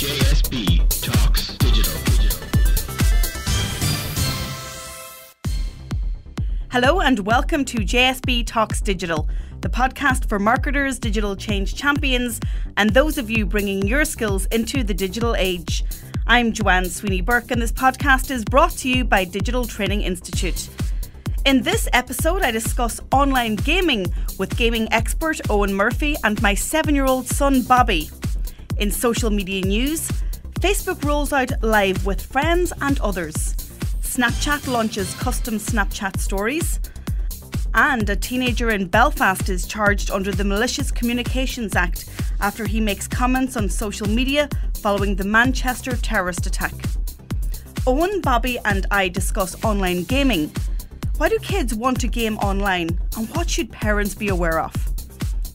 JSB Talks Digital. Hello and welcome to JSB Talks Digital, the podcast for marketers, digital change champions, and those of you bringing your skills into the digital age. I'm Joanne Sweeney Burke, and this podcast is brought to you by Digital Training Institute. In this episode, I discuss online gaming with gaming expert Eoghan Murphy and my seven year old son Bobby. In social media news, Facebook rolls out live with friends and others. Snapchat launches custom Snapchat stories. And a teenager in Belfast is charged under the Malicious Communications Act after he makes comments on social media following the Manchester terrorist attack. Eoghan, Bobby, and I discuss online gaming why do kids want to game online and what should parents be aware of?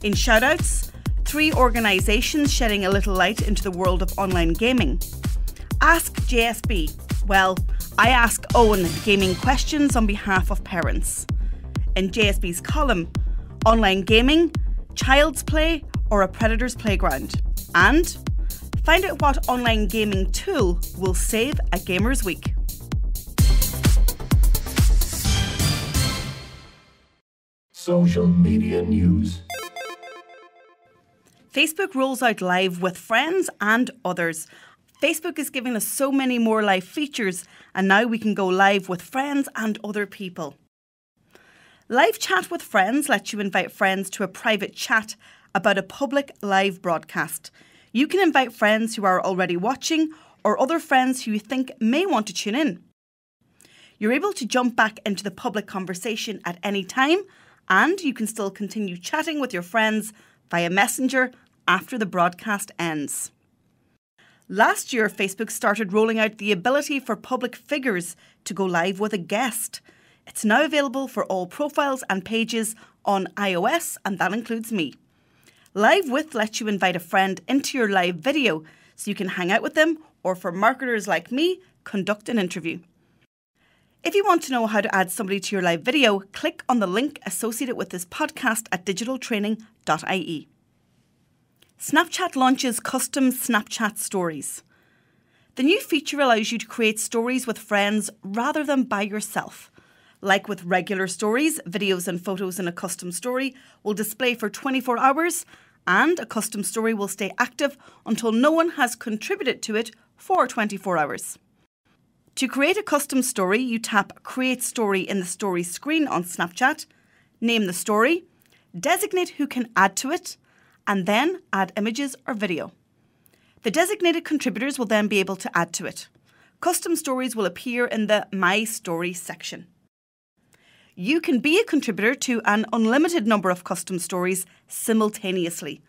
In shoutouts, three organisations shedding a little light into the world of online gaming. Ask JSB. Well, I ask Eoghan gaming questions on behalf of parents. In JSB's column, online gaming, child's play, or a predator's playground. And find out what online gaming tool will save a gamer's week. Social media news. Facebook rolls out live with friends and others. Facebook is giving us so many more live features, and now we can go live with friends and other people. Live chat with friends lets you invite friends to a private chat about a public live broadcast. You can invite friends who are already watching or other friends who you think may want to tune in. You're able to jump back into the public conversation at any time and you can still continue chatting with your friends via Messenger after the broadcast ends. Last year, Facebook started rolling out the ability for public figures to go live with a guest. It's now available for all profiles and pages on iOS, and that includes me. Live with lets you invite a friend into your live video so you can hang out with them, or for marketers like me, conduct an interview. If you want to know how to add somebody to your live video, click on the link associated with this podcast at digitaltraining.ie. Snapchat launches custom Snapchat stories. The new feature allows you to create stories with friends rather than by yourself. Like with regular stories, videos and photos in a custom story will display for 24 hours, and a custom story will stay active until no one has contributed to it for 24 hours. To create a custom story, you tap Create Story in the story screen on Snapchat, name the story, designate who can add to it, and then add images or video. The designated contributors will then be able to add to it. Custom stories will appear in the My Story section. You can be a contributor to an unlimited number of custom stories simultaneously,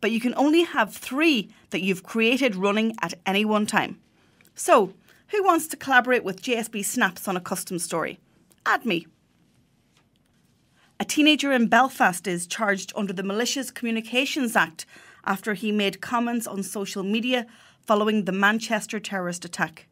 but you can only have three that you've created running at any one time. So, who wants to collaborate with JSB Snaps on a custom story? Add me. A teenager in Belfast is charged under the Malicious Communications Act after he made comments on social media following the Manchester terrorist attack.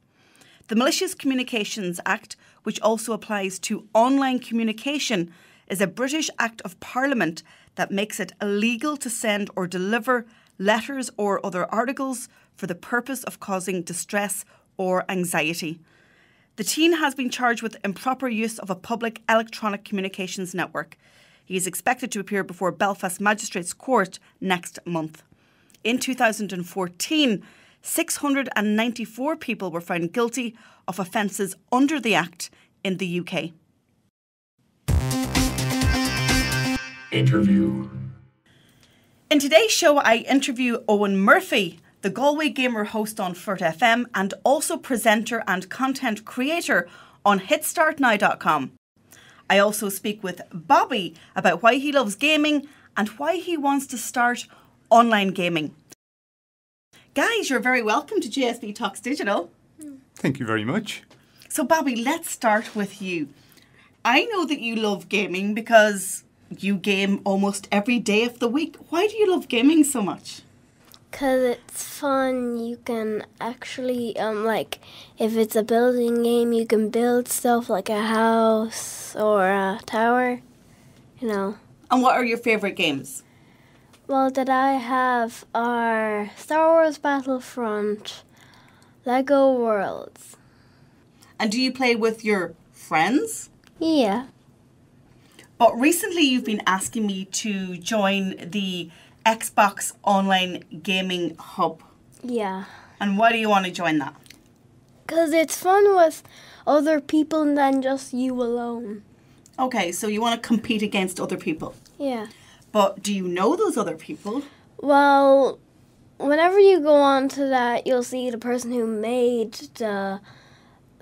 The Malicious Communications Act, which also applies to online communication, is a British Act of Parliament that makes it illegal to send or deliver letters or other articles for the purpose of causing distress or anxiety. The teen has been charged with improper use of a public electronic communications network. He is expected to appear before Belfast Magistrates Court next month. In 2014, 694 people were found guilty of offences under the Act in the UK. Interview. In today's show, I interview Eoghan Murphy, the Galway Gamer host on Flirt FM, and also presenter and content creator on hitstartnow.com. I also speak with Bobby about why he loves gaming and why he wants to start online gaming. Guys, you're very welcome to JSB Talks Digital. Thank you very much. So, Bobby, let's start with you. I know that you love gaming because you game almost every day of the week. Why do you love gaming so much? Cause it's fun. You can actually um like if it's a building game, you can build stuff like a house or a tower. You know. And what are your favourite games? Well, that I have are Star Wars Battlefront, Lego Worlds. And do you play with your friends? Yeah. But recently you've been asking me to join the Xbox Online Gaming Hub. Yeah. And why do you want to join that? Because it's fun with other people than just you alone. Okay, so you want to compete against other people. Yeah. But do you know those other people? Well, whenever you go on to that, you'll see the person who made the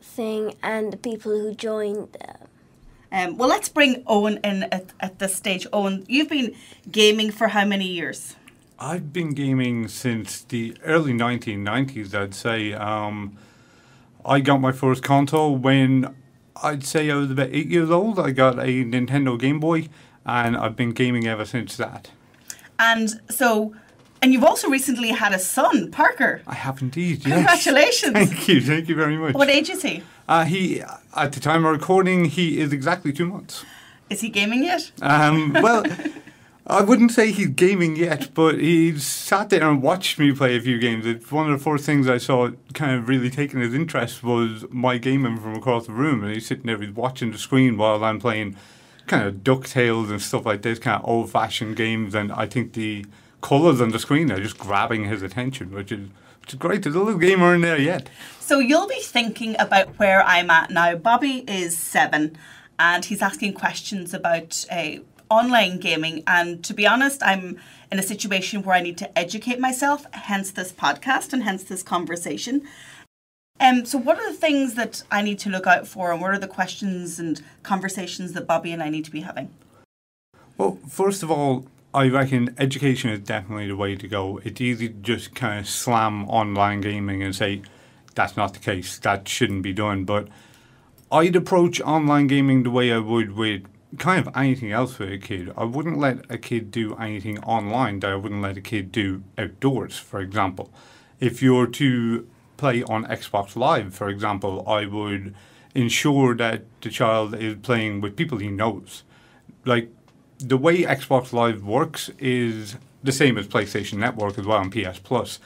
thing and the people who joined them. Um, well, let's bring Eoghan in at, at this stage. Eoghan, you've been gaming for how many years? I've been gaming since the early 1990s, I'd say. Um, I got my first console when I'd say I was about eight years old. I got a Nintendo Game Boy, and I've been gaming ever since that. And so, and you've also recently had a son, Parker. I have indeed, yes. Congratulations. Thank you, thank you very much. What age is he? Uh, he, at the time of recording, he is exactly two months. Is he gaming yet? Um, well, I wouldn't say he's gaming yet, but he's sat there and watched me play a few games. It's one of the first things I saw kind of really taking his interest was my gaming from across the room, and he's sitting there, he's watching the screen while I'm playing kind of Ducktales and stuff like this, kind of old-fashioned games, and I think the colours on the screen are just grabbing his attention, which is great. There's a little gamer in there yet. So you'll be thinking about where I'm at now. Bobby is seven, and he's asking questions about uh, online gaming. And to be honest, I'm in a situation where I need to educate myself. Hence this podcast and hence this conversation. Um, so what are the things that I need to look out for, and what are the questions and conversations that Bobby and I need to be having? Well, first of all, I reckon education is definitely the way to go. It's easy to just kind of slam online gaming and say that's not the case, that shouldn't be done. But I'd approach online gaming the way I would with kind of anything else for a kid. I wouldn't let a kid do anything online that I wouldn't let a kid do outdoors, for example. If you're to play on Xbox Live, for example, I would ensure that the child is playing with people he knows. Like the way Xbox Live works is the same as PlayStation Network as well and PS Plus,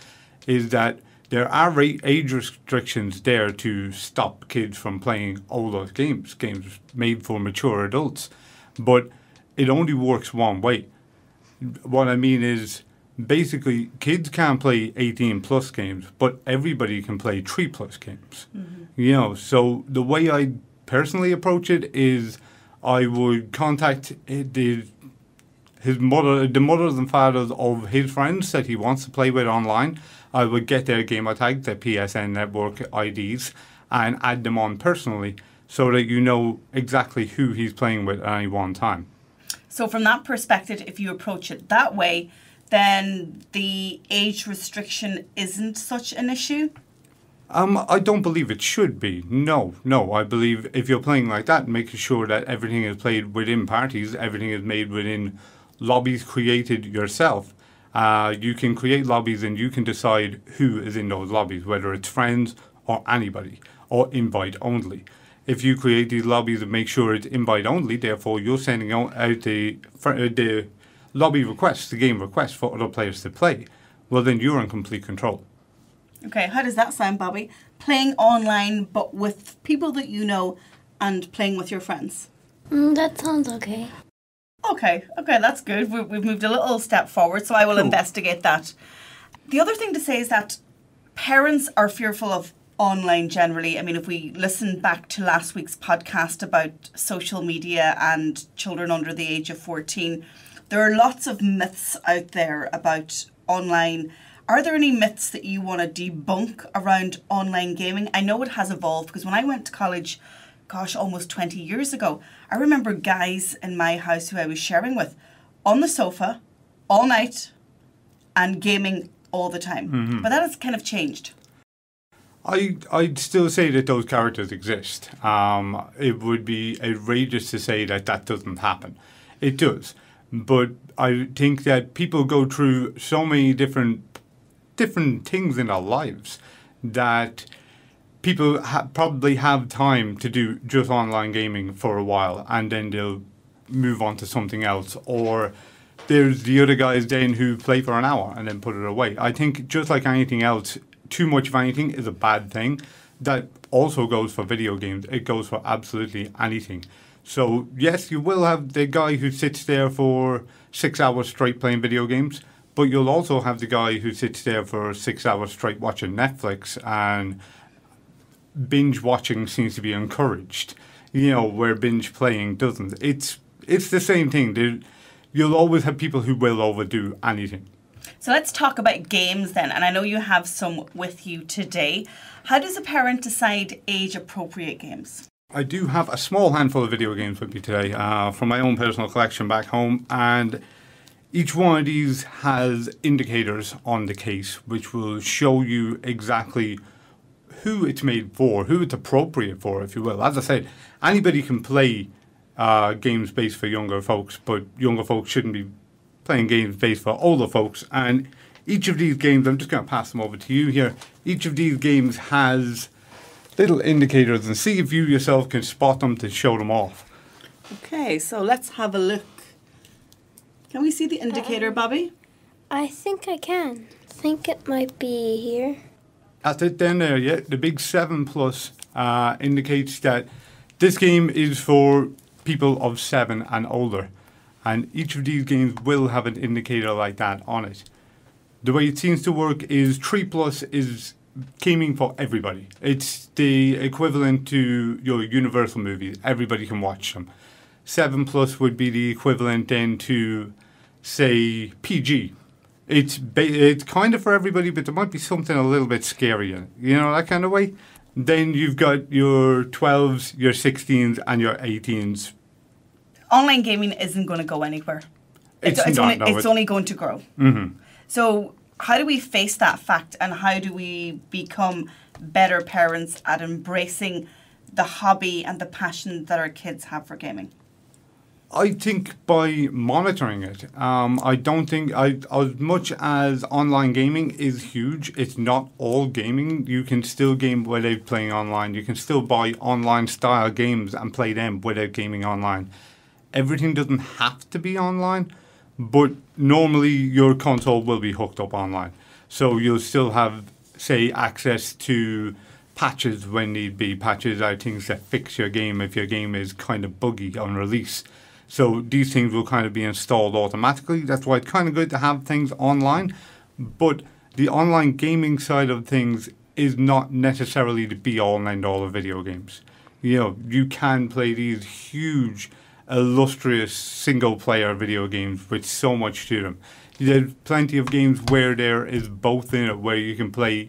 is that there are age restrictions there to stop kids from playing all those games, games made for mature adults, but it only works one way. What I mean is basically kids can't play 18 plus games, but everybody can play 3 plus games. Mm-hmm. You know, so the way I personally approach it is I would contact the his mother, the mothers and fathers of his friends that he wants to play with online. I would get their gamer tags, their PSN network IDs, and add them on personally so that you know exactly who he's playing with at any one time. So from that perspective, if you approach it that way, then the age restriction isn't such an issue. Um, I don't believe it should be. No, no. I believe if you're playing like that, making sure that everything is played within parties, everything is made within lobbies created yourself. Uh, you can create lobbies and you can decide who is in those lobbies, whether it's friends or anybody, or invite only. If you create these lobbies and make sure it's invite only, therefore you're sending out, the, uh, the lobby requests, the game requests for other players to play, well then you're in complete control. Okay, how does that sound, Bobby? Playing online, but with people that you know and playing with your friends. Mm, that sounds okay. Okay, okay, that's good. We, we've moved a little step forward, so I will Cool. investigate that. The other thing to say is that parents are fearful of online generally. I mean, if we listen back to last week's podcast about social media and children under the age of 14, there are lots of myths out there about online. Are there any myths that you want to debunk around online gaming? I know it has evolved because when I went to college, gosh, almost 20 years ago, I remember guys in my house who I was sharing with on the sofa all night and gaming all the time. But that has kind of changed. I I'd still say that those characters exist. Um, it would be outrageous to say that that doesn't happen. It does, but I think that people go through so many different different things in our lives that people ha- probably have time to do just online gaming for a while, and then they'll move on to something else or there's the other guys then who play for an hour and then put it away. I think just like anything else, too much of anything is a bad thing. That also goes for video games. It goes for absolutely anything. So yes, you will have the guy who sits there for six hours straight playing video games, but you'll also have the guy who sits there for six hours straight watching Netflix and binge watching seems to be encouraged. You know, where binge playing doesn't. It's it's the same thing. There, you'll always have people who will overdo anything. So let's talk about games then. And I know you have some with you today. How does a parent decide age appropriate games? I do have a small handful of video games with me today uh, from my own personal collection back home, and each one of these has indicators on the case which will show you exactly who it's made for, who it's appropriate for, if you will. As I said, anybody can play uh, games based for younger folks, but younger folks shouldn't be playing games based for older folks. And each of these games, I'm just going to pass them over to you here. Each of these games has little indicators and see if you yourself can spot them to show them off. Okay, so let's have a look. Can we see the indicator, Bobby? I think I can. think it might be here. That's it then there, yeah. The big 7 plus uh, indicates that this game is for people of 7 and older. And each of these games will have an indicator like that on it. The way it seems to work is 3 plus is gaming for everybody. It's the equivalent to your Universal movies. Everybody can watch them. 7 plus would be the equivalent then to, say, PG. It's ba- it's kind of for everybody, but there might be something a little bit scarier. You know, that kind of way. Then you've got your 12s, your 16s, and your 18s. Online gaming isn't going to go anywhere. It's it's, not, only, no, it's it- only going to grow. Mm-hmm. So, how do we face that fact and how do we become better parents at embracing the hobby and the passion that our kids have for gaming? I think by monitoring it, um, I don't think I as much as online gaming is huge. It's not all gaming. You can still game without playing online. You can still buy online style games and play them without gaming online. Everything doesn't have to be online, but normally your console will be hooked up online, so you'll still have say access to patches when need be. Patches are things that fix your game if your game is kind of buggy on release. So these things will kind of be installed automatically. That's why it's kind of good to have things online. But the online gaming side of things is not necessarily the be all and end all of video games. You know, you can play these huge, illustrious single player video games with so much to them. There's plenty of games where there is both in it, where you can play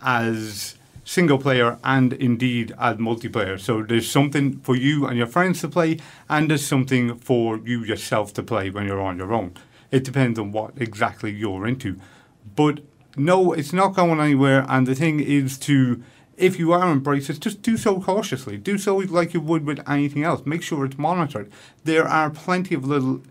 as single player and indeed add multiplayer. So there's something for you and your friends to play, and there's something for you yourself to play when you're on your own. It depends on what exactly you're into. But no, it's not going anywhere. And the thing is to, if you are embrace it, just do so cautiously. Do so like you would with anything else. Make sure it's monitored. There are plenty of little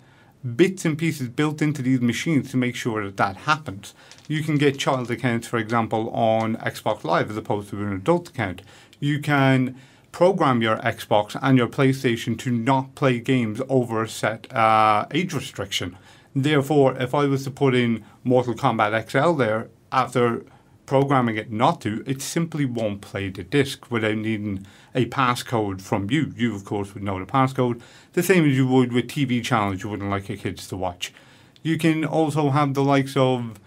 bits and pieces built into these machines to make sure that that happens. You can get child accounts, for example, on Xbox Live as opposed to an adult account. You can program your Xbox and your PlayStation to not play games over a set uh, age restriction. Therefore, if I was to put in Mortal Kombat XL there after programming it not to, it simply won't play the disc without needing a passcode from you. You, of course, would know the passcode, the same as you would with TV channels you wouldn't like your kids to watch. You can also have the likes of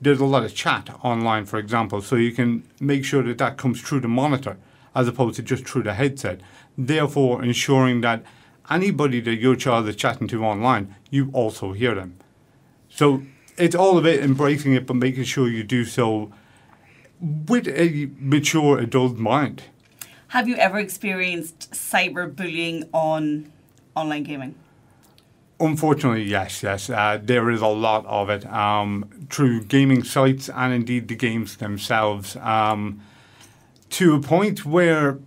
there's a lot of chat online, for example, so you can make sure that that comes through the monitor as opposed to just through the headset. Therefore, ensuring that anybody that your child is chatting to online, you also hear them. So it's all about embracing it, but making sure you do so with a mature adult mind. Have you ever experienced cyberbullying on online gaming? Unfortunately, yes, yes. Uh, there is a lot of it um, through gaming sites and indeed the games themselves um, to a point where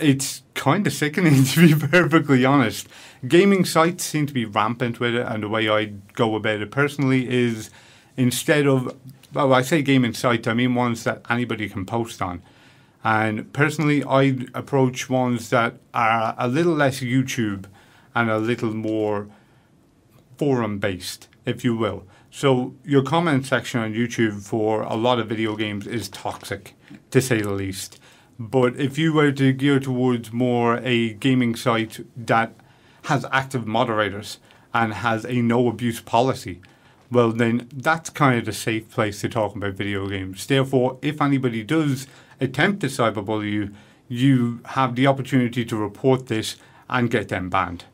it's kind of sickening, to be perfectly honest. Gaming sites seem to be rampant with it, and the way I go about it personally is instead of, well, I say gaming sites, I mean ones that anybody can post on. And personally, I approach ones that are a little less YouTube and a little more forum based, if you will. So your comment section on YouTube for a lot of video games is toxic, to say the least. But if you were to gear towards more a gaming site that has active moderators and has a no abuse policy, well, then that's kind of the safe place to talk about video games. Therefore, if anybody does attempt to cyberbully you, you have the opportunity to report this and get them banned.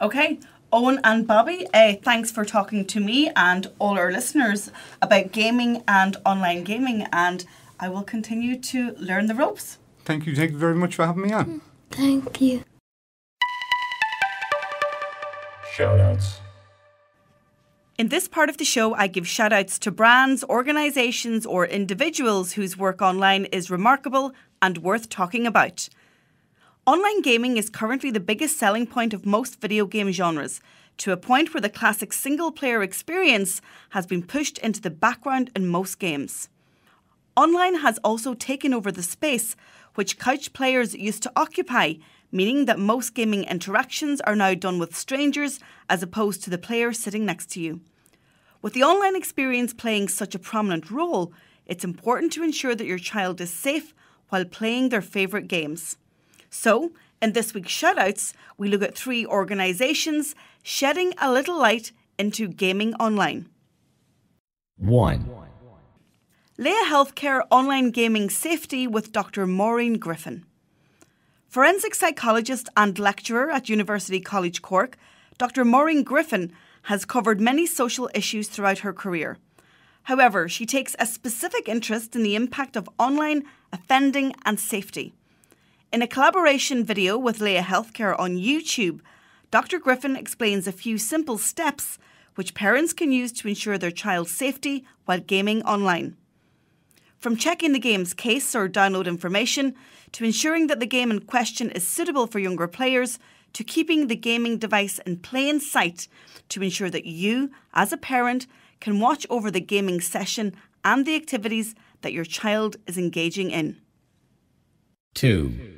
Okay. Eoghan and Bobby, uh, thanks for talking to me and all our listeners about gaming and online gaming, and I will continue to learn the ropes. Thank you. Thank you very much for having me on. Mm, thank you. Shoutouts. In this part of the show, I give shout outs to brands, organisations, or individuals whose work online is remarkable and worth talking about. Online gaming is currently the biggest selling point of most video game genres, to a point where the classic single player experience has been pushed into the background in most games. Online has also taken over the space which couch players used to occupy, meaning that most gaming interactions are now done with strangers as opposed to the player sitting next to you. With the online experience playing such a prominent role, it's important to ensure that your child is safe while playing their favourite games. So, in this week's shoutouts, we look at three organisations shedding a little light into gaming online. 1. Laya Healthcare Online Gaming Safety with Dr. Maureen Griffin. Forensic psychologist and lecturer at University College Cork, Dr. Maureen Griffin has covered many social issues throughout her career. However, she takes a specific interest in the impact of online offending and safety. In a collaboration video with Laya Healthcare on YouTube, Dr. Griffin explains a few simple steps which parents can use to ensure their child's safety while gaming online. From checking the game's case or download information, to ensuring that the game in question is suitable for younger players, to keeping the gaming device in plain sight to ensure that you, as a parent, can watch over the gaming session and the activities that your child is engaging in. 2.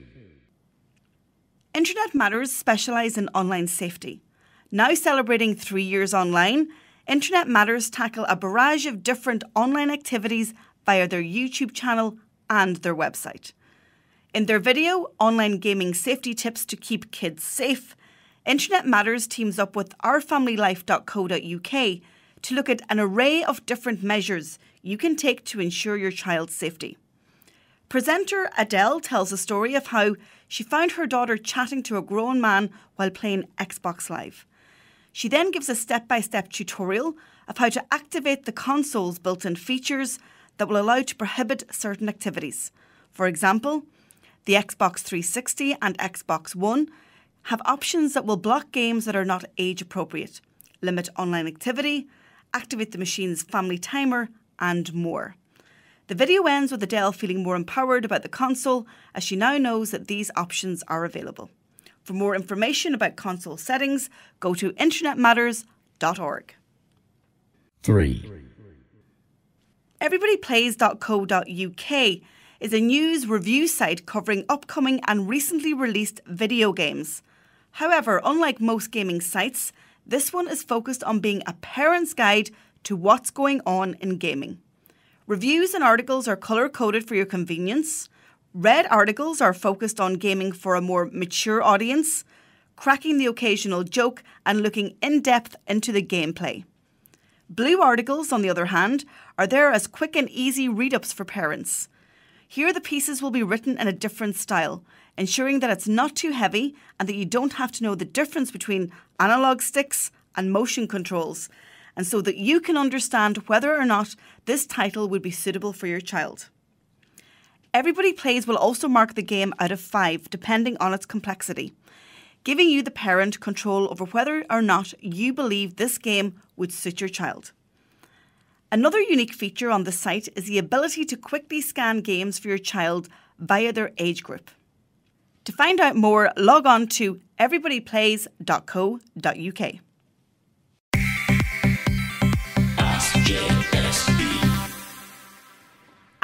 Internet Matters specialise in online safety. Now celebrating three years online, Internet Matters tackle a barrage of different online activities via their YouTube channel and their website. In their video, Online Gaming Safety Tips to Keep Kids Safe, Internet Matters teams up with ourfamilylife.co.uk to look at an array of different measures you can take to ensure your child's safety. Presenter Adele tells a story of how she found her daughter chatting to a grown man while playing Xbox Live. She then gives a step by step tutorial of how to activate the console's built in features that will allow to prohibit certain activities. For example, the Xbox 360 and Xbox One have options that will block games that are not age appropriate, limit online activity, activate the machine's family timer, and more. The video ends with Adele feeling more empowered about the console as she now knows that these options are available. For more information about console settings, go to internetmatters.org. 3. Everybodyplays.co.uk is a news review site covering upcoming and recently released video games. However, unlike most gaming sites, this one is focused on being a parent's guide to what's going on in gaming. Reviews and articles are colour coded for your convenience. Red articles are focused on gaming for a more mature audience, cracking the occasional joke and looking in depth into the gameplay. Blue articles, on the other hand, are there as quick and easy read ups for parents. Here, the pieces will be written in a different style, ensuring that it's not too heavy and that you don't have to know the difference between analog sticks and motion controls, and so that you can understand whether or not this title would be suitable for your child. Everybody Plays will also mark the game out of five, depending on its complexity, giving you, the parent, control over whether or not you believe this game would suit your child. Another unique feature on the site is the ability to quickly scan games for your child via their age group. To find out more, log on to everybodyplays.co.uk.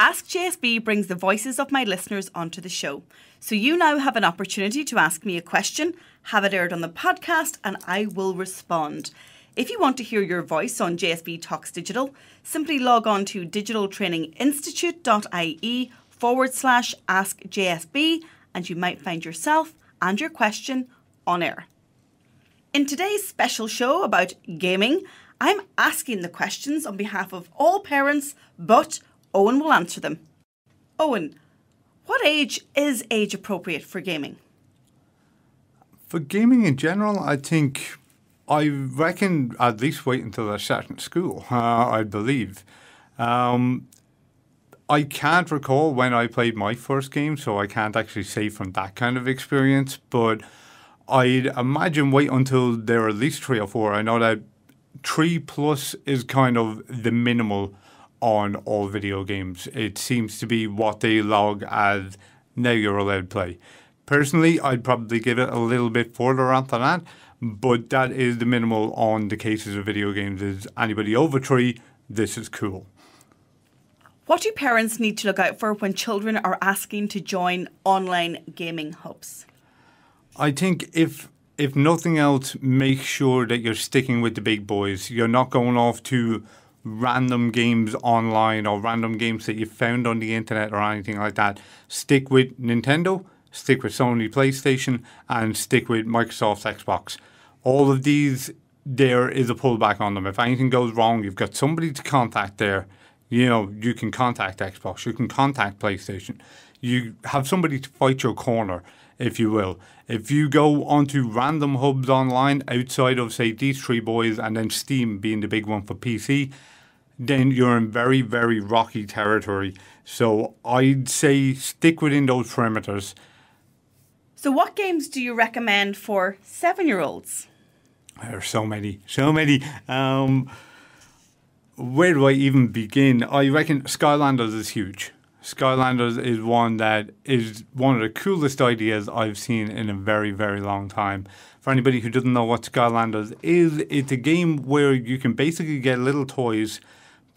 Ask JSB brings the voices of my listeners onto the show. So you now have an opportunity to ask me a question, have it aired on the podcast, and I will respond. If you want to hear your voice on JSB Talks Digital, simply log on to digitaltraininginstitute.ie forward slash ask JSB and you might find yourself and your question on air. In today's special show about gaming, I'm asking the questions on behalf of all parents, but Eoghan will answer them. Eoghan, what age is age appropriate for gaming? For gaming in general, I think I reckon at least wait until they're starting school. Uh, I believe. Um, I can't recall when I played my first game, so I can't actually say from that kind of experience. But I'd imagine wait until they're at least three or four. I know that three plus is kind of the minimal on all video games. It seems to be what they log as now you're allowed to play. Personally, I'd probably give it a little bit further than that, but that is the minimal on the cases of video games. Is anybody over three? This is cool. What do parents need to look out for when children are asking to join online gaming hubs? I think if if nothing else, make sure that you're sticking with the big boys. You're not going off to random games online or random games that you found on the internet or anything like that. Stick with Nintendo, stick with Sony PlayStation, and stick with Microsoft's Xbox. All of these, there is a pullback on them. If anything goes wrong, you've got somebody to contact there. You know, you can contact Xbox, you can contact PlayStation. You have somebody to fight your corner, if you will. If you go onto random hubs online outside of, say, these three boys and then Steam being the big one for PC, then you're in very, very rocky territory. So I'd say stick within those perimeters. So, what games do you recommend for seven year olds? There are so many, so many. Um, where do I even begin? I reckon Skylanders is huge. Skylanders is one that is one of the coolest ideas I've seen in a very, very long time. For anybody who doesn't know what Skylanders is, it's a game where you can basically get little toys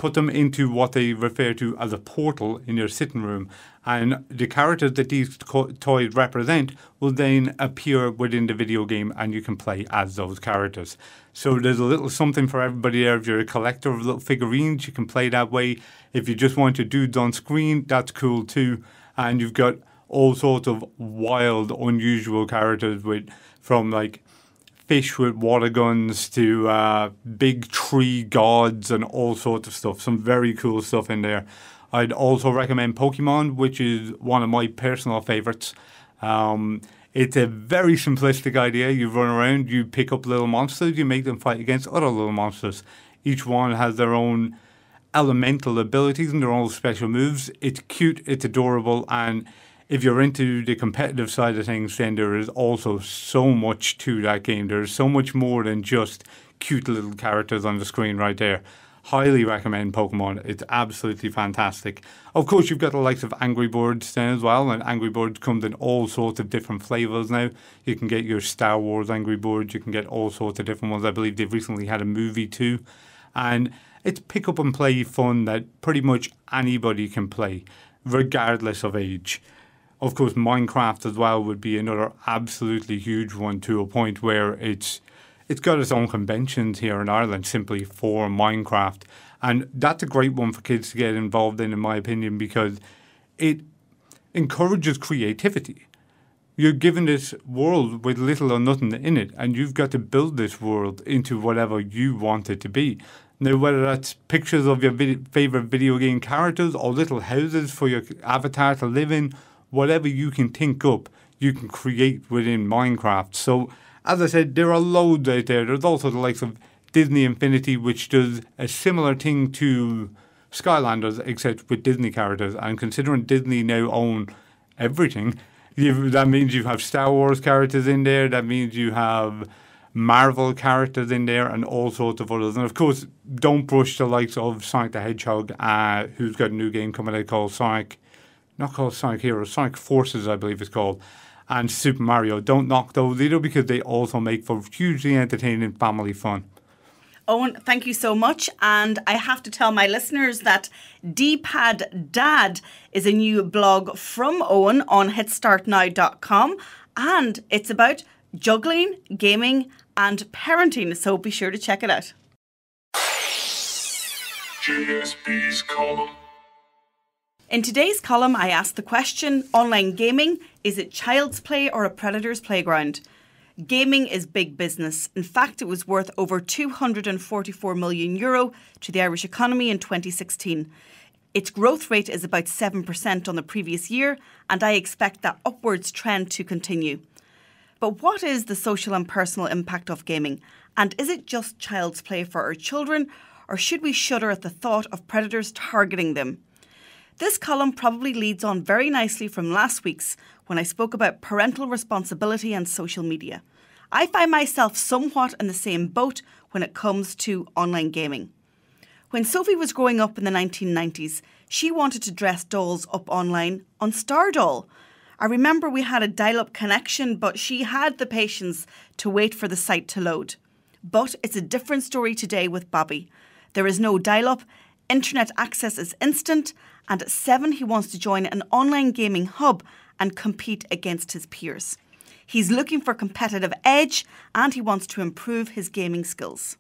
put them into what they refer to as a portal in your sitting room. And the characters that these toys represent will then appear within the video game and you can play as those characters. So there's a little something for everybody there. If you're a collector of little figurines, you can play that way. If you just want your dudes on screen, that's cool too. And you've got all sorts of wild, unusual characters with from like fish with water guns to uh, big tree gods and all sorts of stuff. Some very cool stuff in there. I'd also recommend Pokemon, which is one of my personal favorites. Um, it's a very simplistic idea. You run around, you pick up little monsters, you make them fight against other little monsters. Each one has their own elemental abilities and their own special moves. It's cute, it's adorable, and if you're into the competitive side of things, then there is also so much to that game. There's so much more than just cute little characters on the screen right there. Highly recommend Pokemon. It's absolutely fantastic. Of course, you've got the likes of Angry Birds then as well, and Angry Birds comes in all sorts of different flavors now. You can get your Star Wars Angry Birds, you can get all sorts of different ones. I believe they've recently had a movie too. And it's pick up and play fun that pretty much anybody can play, regardless of age. Of course, Minecraft as well would be another absolutely huge one to a point where it's it's got its own conventions here in Ireland simply for Minecraft. And that's a great one for kids to get involved in, in my opinion, because it encourages creativity. You're given this world with little or nothing in it, and you've got to build this world into whatever you want it to be. Now, whether that's pictures of your vid- favorite video game characters or little houses for your avatar to live in, whatever you can think up, you can create within Minecraft. So, as I said, there are loads out there. There's also the likes of Disney Infinity, which does a similar thing to Skylanders, except with Disney characters. And considering Disney now own everything, you, that means you have Star Wars characters in there. That means you have Marvel characters in there and all sorts of others. And of course, don't brush the likes of Sonic the Hedgehog, uh, who's got a new game coming out called Sonic not called Sonic Heroes, Sonic Forces, I believe it's called, and Super Mario. Don't knock those either because they also make for hugely entertaining family fun. Eoghan, thank you so much. And I have to tell my listeners that D-Pad Dad is a new blog from Eoghan on headstartnow.com. And it's about juggling, gaming, and parenting, so be sure to check it out. JSB's column. In today's column, I asked the question online gaming is it child's play or a predator's playground? Gaming is big business. In fact, it was worth over 244 million euro to the Irish economy in 2016. Its growth rate is about 7% on the previous year, and I expect that upwards trend to continue. But what is the social and personal impact of gaming? And is it just child's play for our children, or should we shudder at the thought of predators targeting them? This column probably leads on very nicely from last week's when I spoke about parental responsibility and social media. I find myself somewhat in the same boat when it comes to online gaming. When Sophie was growing up in the 1990s, she wanted to dress dolls up online on Stardoll. I remember we had a dial up connection, but she had the patience to wait for the site to load. But it's a different story today with Bobby. There is no dial up, internet access is instant, and at seven, he wants to join an online gaming hub and compete against his peers. He's looking for competitive edge and he wants to improve his gaming skills.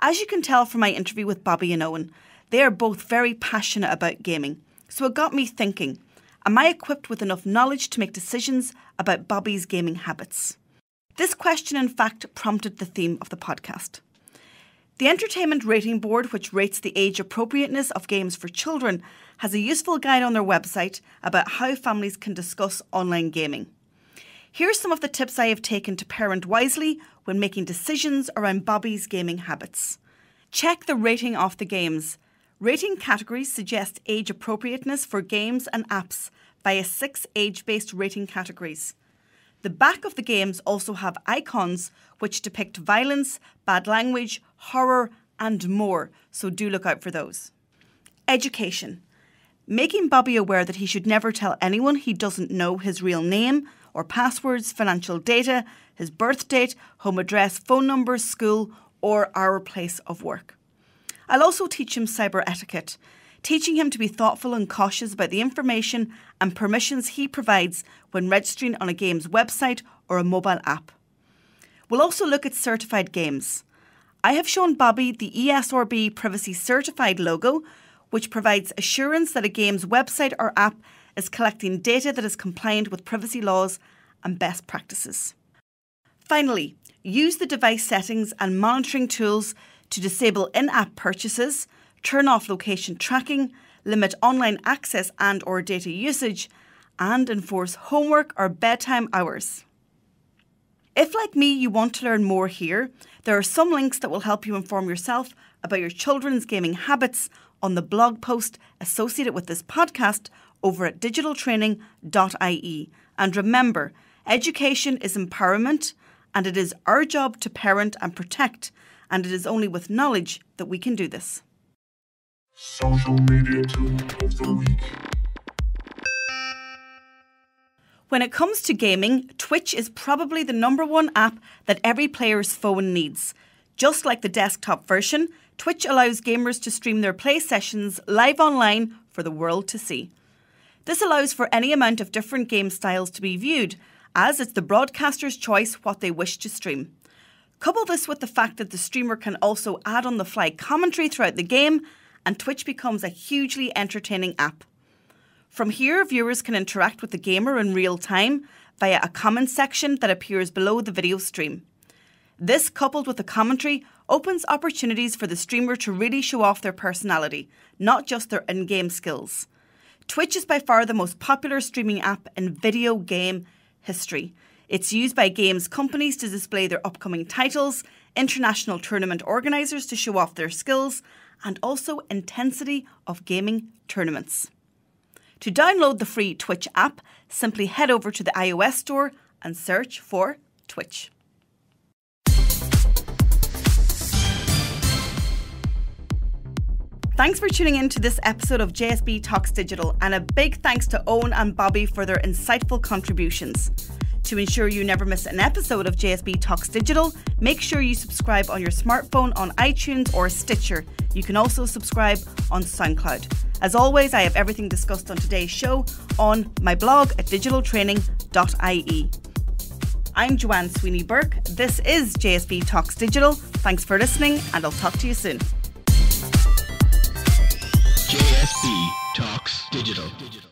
As you can tell from my interview with Bobby and Eoghan, they are both very passionate about gaming. So it got me thinking Am I equipped with enough knowledge to make decisions about Bobby's gaming habits? This question, in fact, prompted the theme of the podcast. The Entertainment Rating Board, which rates the age appropriateness of games for children, has a useful guide on their website about how families can discuss online gaming. Here are some of the tips I have taken to parent wisely when making decisions around Bobby's gaming habits. Check the rating of the games. Rating categories suggest age appropriateness for games and apps via six age based rating categories. The back of the games also have icons which depict violence, bad language, horror, and more, so do look out for those. Education. Making Bobby aware that he should never tell anyone he doesn't know his real name or passwords, financial data, his birth date, home address, phone number, school, or our place of work. I'll also teach him cyber etiquette, teaching him to be thoughtful and cautious about the information and permissions he provides when registering on a game's website or a mobile app. We'll also look at certified games. I have shown Bobby the ESRB Privacy Certified logo, which provides assurance that a game's website or app is collecting data that is compliant with privacy laws and best practices. Finally, use the device settings and monitoring tools to disable in-app purchases, turn off location tracking, limit online access and or data usage, and enforce homework or bedtime hours. If, like me, you want to learn more here, there are some links that will help you inform yourself about your children's gaming habits on the blog post associated with this podcast over at digitaltraining.ie. And remember, education is empowerment, and it is our job to parent and protect, and it is only with knowledge that we can do this. Social media tool of the week. When it comes to gaming, Twitch is probably the number one app that every player's phone needs. Just like the desktop version, Twitch allows gamers to stream their play sessions live online for the world to see. This allows for any amount of different game styles to be viewed, as it's the broadcaster's choice what they wish to stream. Couple this with the fact that the streamer can also add on the fly commentary throughout the game, and Twitch becomes a hugely entertaining app. From here, viewers can interact with the gamer in real time via a comment section that appears below the video stream. This, coupled with the commentary, opens opportunities for the streamer to really show off their personality, not just their in game skills. Twitch is by far the most popular streaming app in video game history. It's used by games companies to display their upcoming titles, international tournament organisers to show off their skills, and also intensity of gaming tournaments. To download the free Twitch app, simply head over to the iOS store and search for Twitch. Thanks for tuning in to this episode of JSB Talks Digital, and a big thanks to Eoghan and Bobby for their insightful contributions. To ensure you never miss an episode of JSB Talks Digital, make sure you subscribe on your smartphone on iTunes or Stitcher. You can also subscribe on SoundCloud. As always, I have everything discussed on today's show on my blog at digitaltraining.ie. I'm Joanne Sweeney Burke. This is JSB Talks Digital. Thanks for listening, and I'll talk to you soon. JSB Talks Digital.